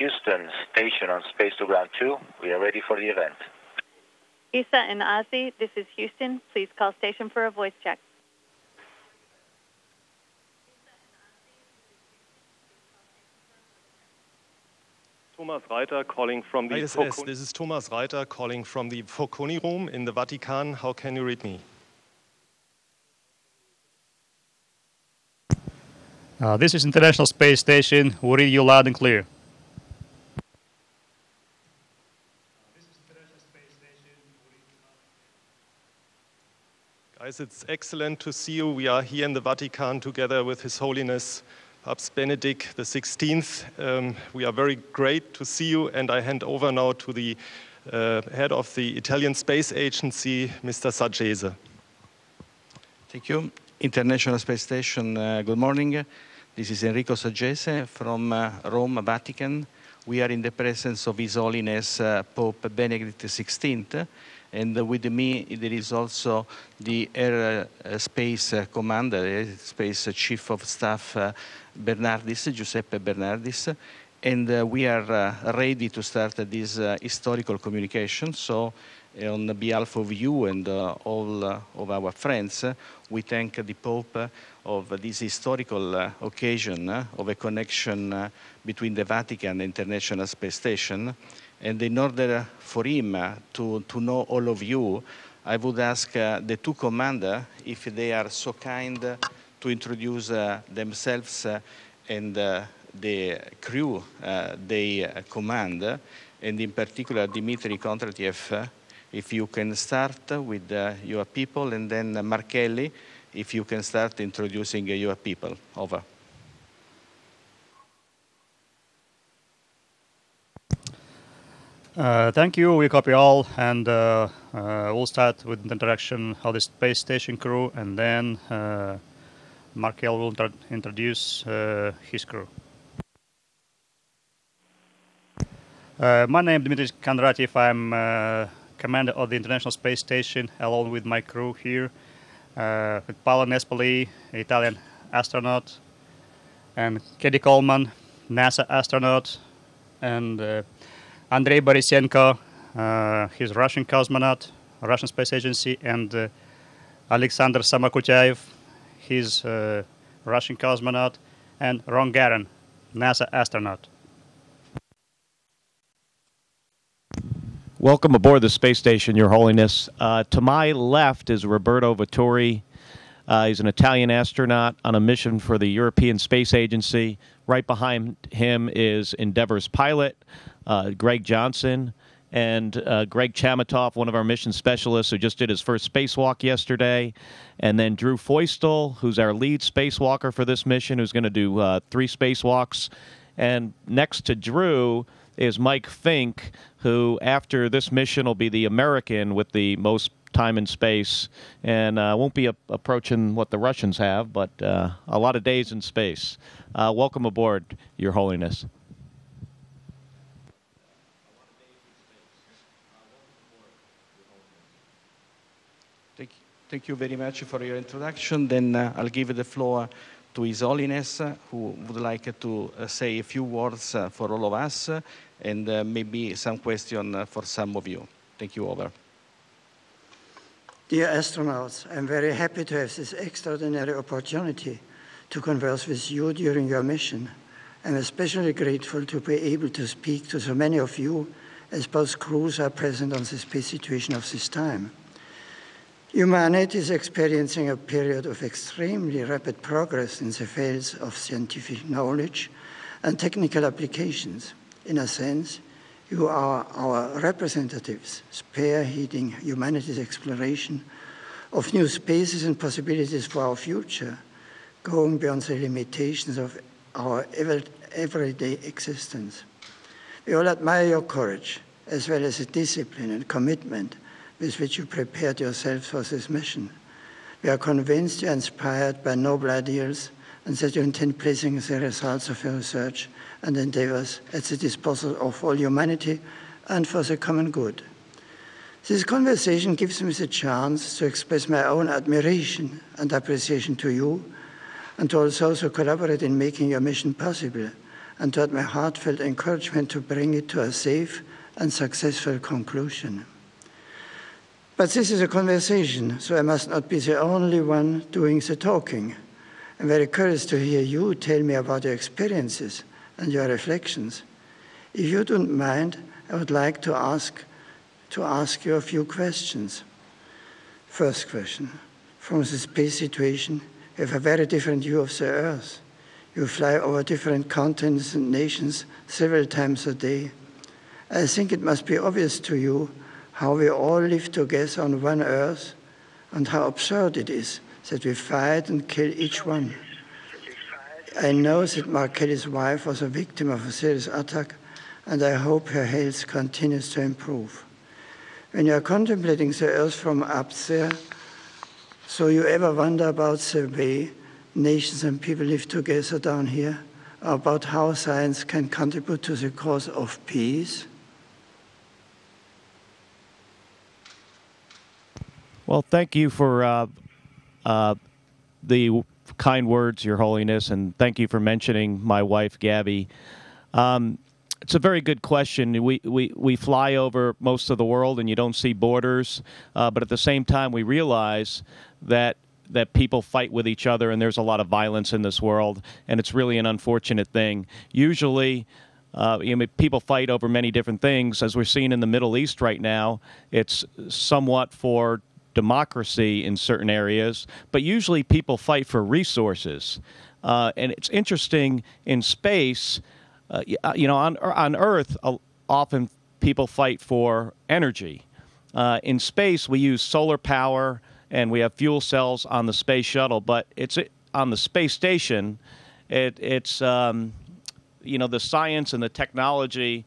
Houston, station on Space to Ground 2. We are ready for the event. ESA and ASI, this is Houston. Please call station for a voice check. Thomas Reiter calling from the ISS, Foconi- this is Thomas Reiter calling from the Focconi room in the Vatican. How can you read me? Uh, this is International Space Station. We read you loud and clear. Guys, it's excellent to see you. We are here in the Vatican together with His Holiness Pope Benedict XVI. Um, we are very great to see you, and I hand over now to the uh, head of the Italian Space Agency, Mr. Saggese. Thank you. International Space Station, uh, good morning. This is Enrico Saggese from uh, Rome, Vatican. We are in the presence of His Holiness uh, Pope Benedict XVI, and with me there is also the Air uh, Space Commander, Air Space Chief of Staff uh, Bernardis, Giuseppe Bernardis, and uh, we are uh, ready to start this uh, historical communication. So, uh, on behalf of you and uh, all uh, of our friends, uh, we thank the Pope uh, of this historical occasion of a connection between the Vatican and the International Space Station. And in order for him to, to know all of you, I would ask the two commanders if they are so kind to introduce themselves and the crew uh, they command, and in particular Dmitry Kondratiev, uh, if you can start with uh, your people, and then Mark Kelly, if you can start introducing your people. Over. Uh, thank you. We copy all, and uh, uh, we'll start with the introduction of the space station crew, and then uh, Mark Kelly will introduce uh, his crew. Uh, my name is Dmitry Kondratiev. I'm uh, commander of the International Space Station, along with my crew here, uh, with Paolo Nespoli, Italian astronaut, and Cady Coleman, NASA astronaut, and uh, Andrei Borisenko, uh, he's Russian cosmonaut, Russian Space Agency, and uh, Alexander Samokutyaev, he's uh, Russian cosmonaut, and Ron Garan, NASA astronaut. Welcome aboard the space station, Your Holiness. Uh, to my left is Roberto Vittori. Uh, he's an Italian astronaut on a mission for the European Space Agency. Right behind him is Endeavour's pilot, uh, Greg Johnson, and uh, Greg Chamitoff, one of our mission specialists who just did his first spacewalk yesterday. And then Drew Feustel, who's our lead spacewalker for this mission, who's going to do uh, three spacewalks. And next to Drew is Mike Fincke, who after this mission will be the American with the most time in space and uh, won't be a- approaching what the Russians have, but uh, a lot of days in space. Uh, welcome aboard, Your Holiness. Thank, you very much for your introduction. Then uh, I'll give the floor to His Holiness, who would like to uh, say a few words uh, for all of us and uh, maybe some question for some of you. Thank you, over. Dear astronauts, I'm very happy to have this extraordinary opportunity to converse with you during your mission. I'm especially grateful to be able to speak to so many of you as both crews are present on the space situation of this time. Humanity is experiencing a period of extremely rapid progress in the fields of scientific knowledge and technical applications. In a sense, you are our representatives, spearheading humanity's exploration of new spaces and possibilities for our future, going beyond the limitations of our everyday existence. We all admire your courage, as well as the discipline and commitment with which you prepared yourselves for this mission. We are convinced you are inspired by noble ideals and that you intend placing the results of your research and endeavors at the disposal of all humanity and for the common good. This conversation gives me the chance to express my own admiration and appreciation to you and to also to collaborate in making your mission possible. and to add my heartfelt encouragement to bring it to a safe and successful conclusion. But this is a conversation, so I must not be the only one doing the talking. I'm very curious to hear you tell me about your experiences and your reflections. If you don't mind, I would like to ask, to ask you a few questions. First question. From the space situation, you have a very different view of the Earth. You fly over different continents and nations several times a day. I think it must be obvious to you how we all live together on one Earth and how absurd it is that we fight and kill each one. I know that Mark Kelly's wife was a victim of a serious attack, and I hope her health continues to improve. When you are contemplating the earth from up there, so you ever wonder about the way nations and people live together down here, about how science can contribute to the cause of peace? Well, thank you for uh, uh, the kind words, Your Holiness, and thank you for mentioning my wife, Gabby. Um, it's a very good question. We, we, we fly over most of the world and you don't see borders, uh, but at the same time, we realize that that people fight with each other and there's a lot of violence in this world, and it's really an unfortunate thing. Usually, uh, you know, people fight over many different things. As we're seeing in the Middle East right now, it's somewhat for democracy in certain areas, but usually people fight for resources. Uh, and it's interesting in space, uh, uh you know, on, on Earth, uh, often people fight for energy. Uh, in space, we use solar power and we have fuel cells on the space shuttle, but it's on the space station. It, it's um, you know the science and the technology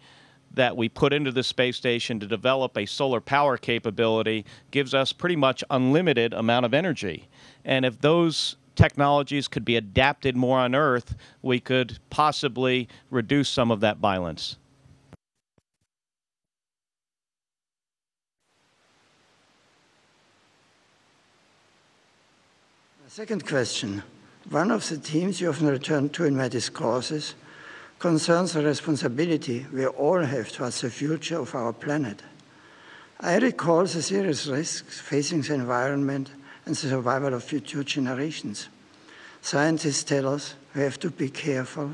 that we put into the space station to develop a solar power capability gives us pretty much unlimited amount of energy. And if those technologies could be adapted more on Earth, we could possibly reduce some of that violence. Second question. One of the themes you often return to in my discourses concerns the responsibility we all have towards the future of our planet. I recall the serious risks facing the environment and the survival of future generations. Scientists tell us we have to be careful,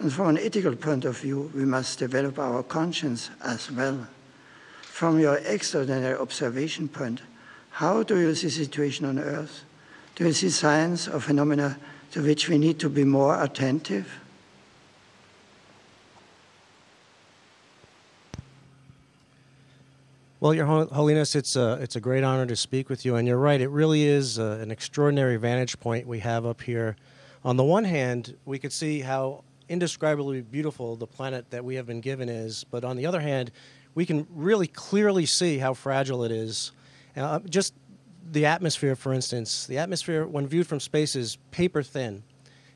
and from an ethical point of view, we must develop our conscience as well. From your extraordinary observation point, how do you see the situation on Earth? Do you see signs or phenomena to which we need to be more attentive? Well, Your Holiness, it's a, it's a great honor to speak with you. And you're right, it really is uh, an extraordinary vantage point we have up here. On the one hand, we could see how indescribably beautiful the planet that we have been given is. But on the other hand, we can really clearly see how fragile it is. Uh, just the atmosphere, for instance, the atmosphere, when viewed from space, is paper thin.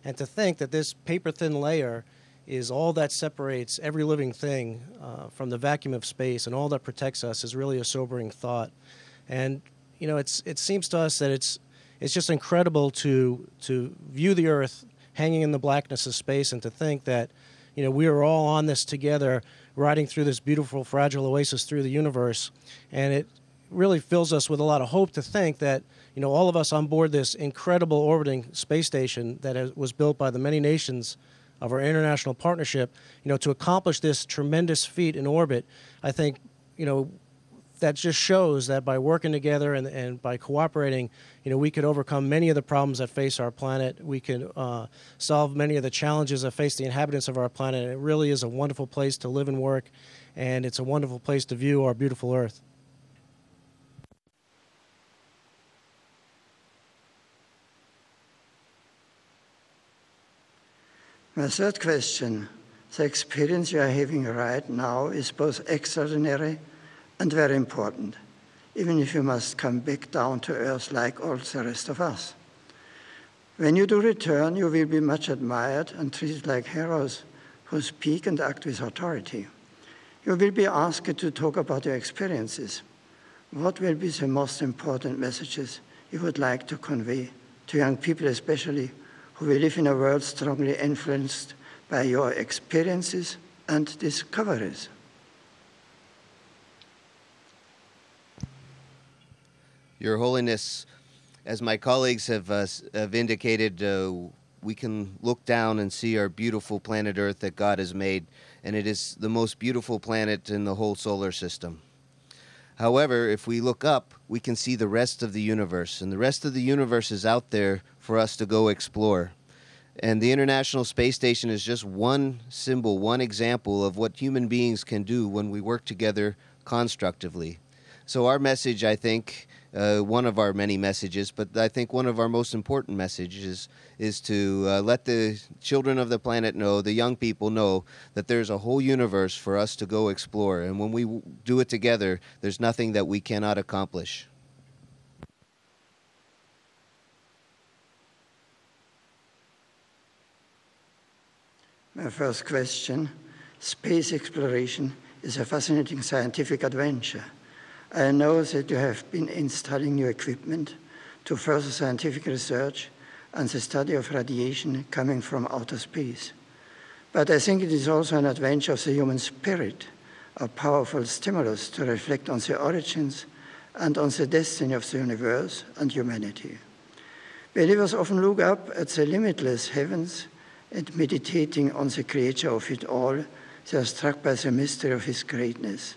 And to think that this paper thin layer is all that separates every living thing uh, from the vacuum of space and all that protects us is really a sobering thought. And you know, it's it seems to us that it's it's just incredible to to view the Earth hanging in the blackness of space and to think that you know we are all on this together, riding through this beautiful fragile oasis through the universe, and it really fills us with a lot of hope to think that you know all of us on board this incredible orbiting space station that was built by the many nations of our international partnership, you know, to accomplish this tremendous feat in orbit, I think, you know, that just shows that by working together and, and by cooperating, you know, we could overcome many of the problems that face our planet. We can uh, solve many of the challenges that face the inhabitants of our planet. It really is a wonderful place to live and work, and it's a wonderful place to view our beautiful Earth. My third question the experience you are having right now is both extraordinary and very important, even if you must come back down to earth like all the rest of us. When you do return, you will be much admired and treated like heroes who speak and act with authority. You will be asked to talk about your experiences. What will be the most important messages you would like to convey to young people, especially who will live in a world strongly influenced by your experiences and discoveries. Your Holiness, as my colleagues have, uh, have indicated, uh, we can look down and see our beautiful planet Earth that God has made, and it is the most beautiful planet in the whole solar system. However, if we look up, we can see the rest of the universe, and the rest of the universe is out there for us to go explore. And the International Space Station is just one symbol, one example of what human beings can do when we work together constructively. So, our message, I think, uh, one of our many messages, but I think one of our most important messages is to uh, let the children of the planet know, the young people know, that there's a whole universe for us to go explore. And when we w- do it together, there's nothing that we cannot accomplish. My first question Space exploration is a fascinating scientific adventure. I know that you have been installing new equipment to further scientific research and the study of radiation coming from outer space. But I think it is also an adventure of the human spirit, a powerful stimulus to reflect on the origins and on the destiny of the universe and humanity. Believers often look up at the limitless heavens and meditating on the creator of it all, they are struck by the mystery of his greatness.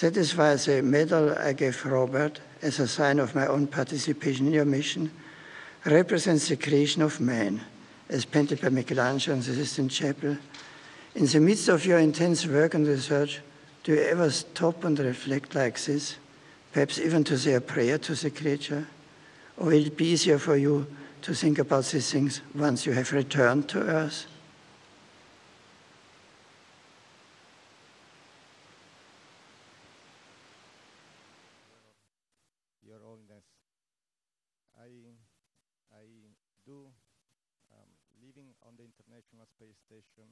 Why the medal I gave Robert as a sign of my own participation in your mission represents the creation of man, as painted by Michelangelo in the Sistine Chapel. In the midst of your intense work and research, do you ever stop and reflect like this? Perhaps even to say a prayer to the creature? Or will it be easier for you to think about these things once you have returned to Earth? Your Holiness, I, I do um, living on the International Space Station,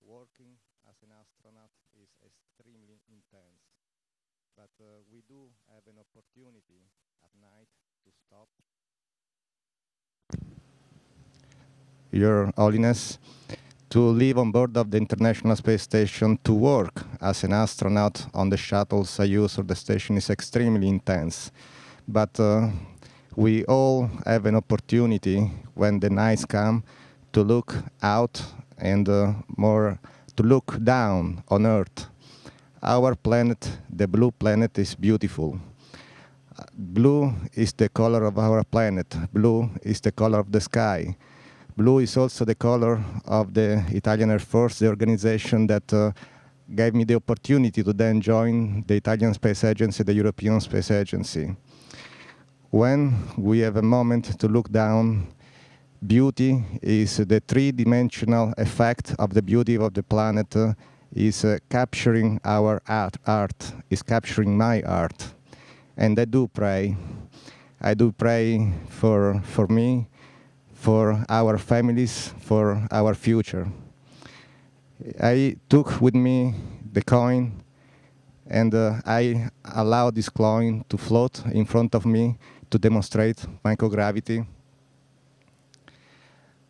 working as an astronaut is extremely intense. But uh, we do have an opportunity at night to stop Your Holiness, to live on board of the International Space Station to work as an astronaut on the shuttle Soyuz or the station is extremely intense. But uh, we all have an opportunity when the nights come to look out and uh, more to look down on Earth. Our planet, the blue planet, is beautiful. Blue is the color of our planet. Blue is the color of the sky. Blue is also the color of the Italian Air Force, the organization that uh, gave me the opportunity to then join the Italian Space Agency, the European Space Agency. When we have a moment to look down, beauty is the three-dimensional effect of the beauty of the planet uh, is uh, capturing our art, art, is capturing my art. And I do pray. I do pray for, for me, for our families, for our future. I took with me the coin and uh, I allowed this coin to float in front of me to demonstrate microgravity.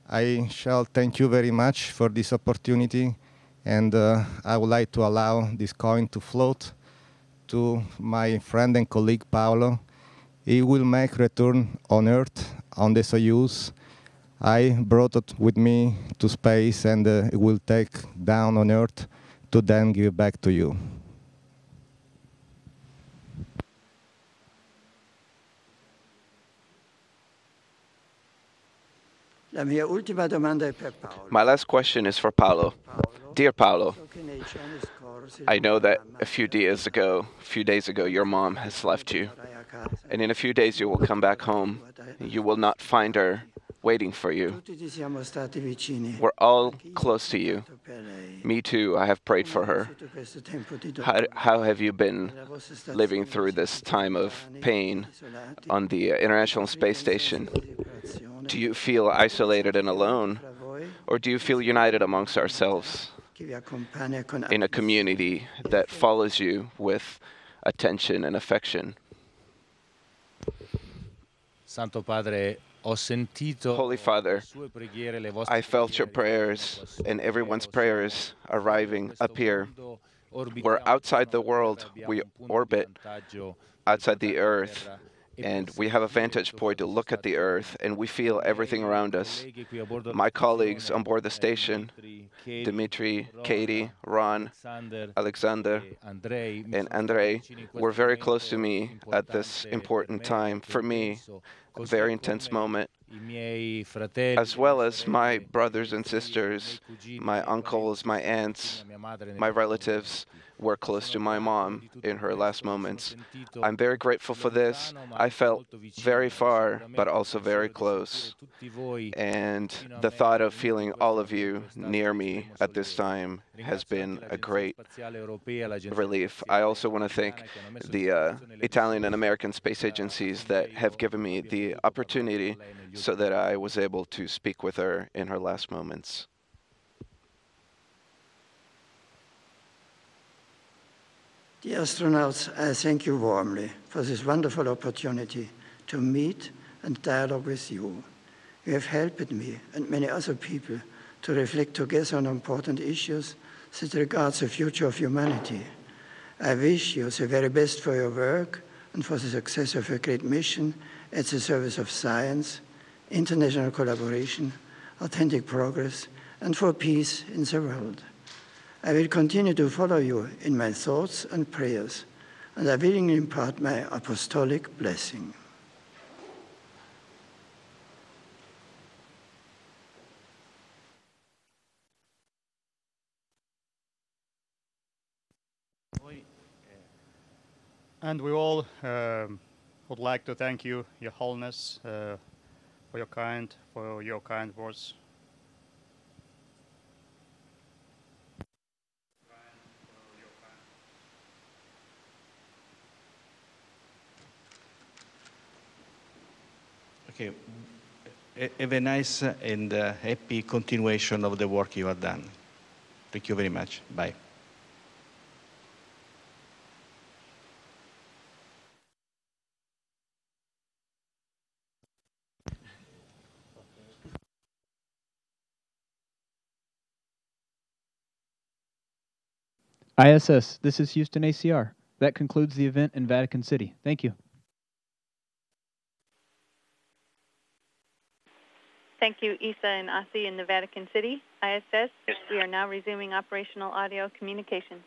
I shall thank you very much for this opportunity and uh, I would like to allow this coin to float to my friend and colleague Paolo. He will make return on Earth on the Soyuz I brought it with me to space and uh, it will take down on Earth to then give back to you. My last question is for Paolo. Dear Paolo, I know that a few days ago, a few days ago, your mom has left you, and in a few days you will come back home. You will not find her waiting for you. We're all close to you. Me too, I have prayed for her. How, how have you been living through this time of pain on the International Space Station? Do you feel isolated and alone? Or do you feel united amongst ourselves in a community that follows you with attention and affection? Santo Padre, Holy Father, I felt your prayers and everyone's prayers arriving up here. We're outside the world, we orbit outside the earth, and we have a vantage point to look at the earth and we feel everything around us. My colleagues on board the station, Dimitri, Cady, Ron, Alexander, and Andrei, were very close to me at this important time. For me, a very intense moment as well as my brothers and sisters, my uncles, my aunts, my relatives were close to my mom in her last moments. I'm very grateful for this. I felt very far, but also very close. And the thought of feeling all of you near me at this time has been a great relief. I also want to thank the uh, Italian and American space agencies that have given me the opportunity so that I was able to speak with her in her last moments. Dear astronauts, I thank you warmly for this wonderful opportunity to meet and dialogue with you. You have helped me and many other people to reflect together on important issues that regards the future of humanity. I wish you the very best for your work and for the success of your great mission at the service of science, international collaboration, authentic progress, and for peace in the world. I will continue to follow you in my thoughts and prayers, and I willingly impart my apostolic blessing. And we all um, would like to thank you, Your Holiness, uh, for your kind, for your kind words. Okay. Have a nice and uh, happy continuation of the work you have done. Thank you very much. Bye. ISS, this is Houston ACR. That concludes the event in Vatican City. Thank you. Thank you, ESA and ASI in the Vatican City. ISS, we are now resuming operational audio communication.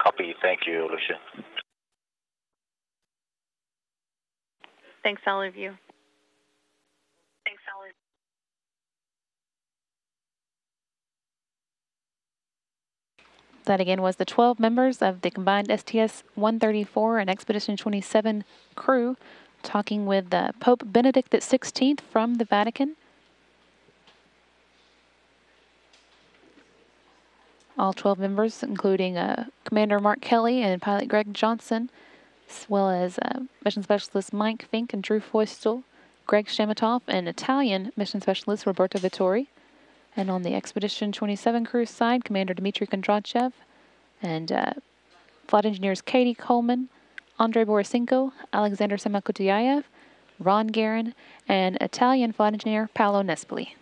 Copy. Thank you, Lucia. Thanks, all of you. Thanks, all of you. That again was the 12 members of the combined STS 134 and Expedition 27 crew talking with uh, Pope Benedict XVI from the Vatican. All 12 members, including uh, Commander Mark Kelly and pilot Greg Johnson, as well as uh, mission specialist Mike Fincke and Drew Feustel, Greg Chamitoff, and Italian mission specialist Roberto Vittori. And on the Expedition 27 crew side, Commander Dmitry Kondratiev and uh, flight engineers Cady Coleman, Andrei Borisenko, Alexander Samokutyaev, Ron Garan, and Italian flight engineer Paolo Nespoli.